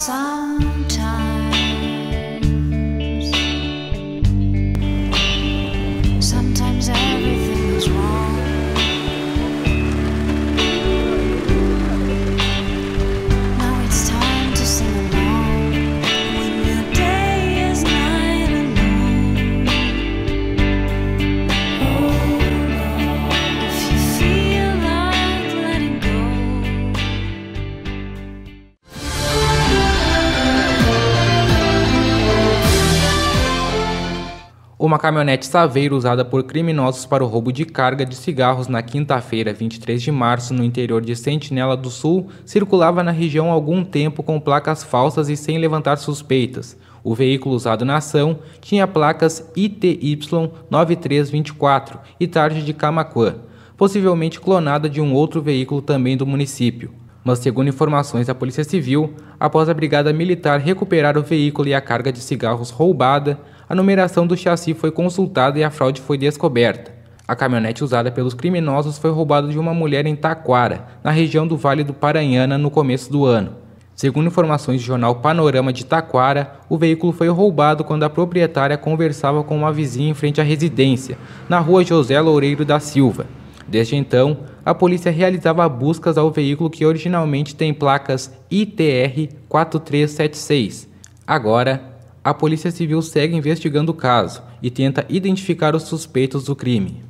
三 Uma caminhonete Saveiro usada por criminosos para o roubo de carga de cigarros na quinta-feira, 23 de março, no interior de Sentinela do Sul, circulava na região há algum tempo com placas falsas e sem levantar suspeitas. O veículo usado na ação tinha placas ITY 9324 e tarde de Camaquã, possivelmente clonada de um outro veículo também do município. Mas, segundo informações da Polícia Civil, após a Brigada Militar recuperar o veículo e a carga de cigarros roubada, a numeração do chassi foi consultada e a fraude foi descoberta. A caminhonete usada pelos criminosos foi roubada de uma mulher em Taquara, na região do Vale do Paranhana, no começo do ano. Segundo informações do jornal Panorama de Taquara, o veículo foi roubado quando a proprietária conversava com uma vizinha em frente à residência, na rua José Loureiro da Silva. Desde então, a polícia realizava buscas ao veículo que originalmente tem placas ITR 4376. Agora, a Polícia Civil segue investigando o caso e tenta identificar os suspeitos do crime.